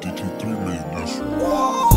Did you throw me this one.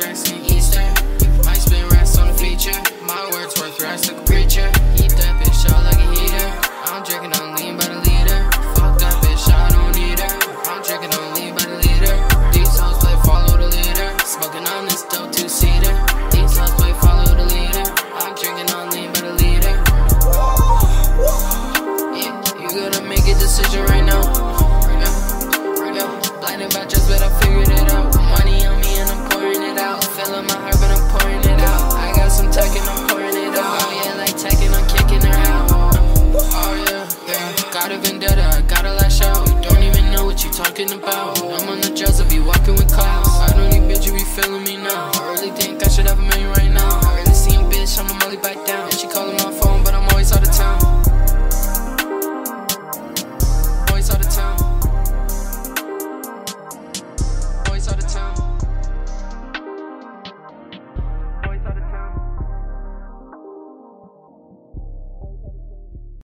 Making about.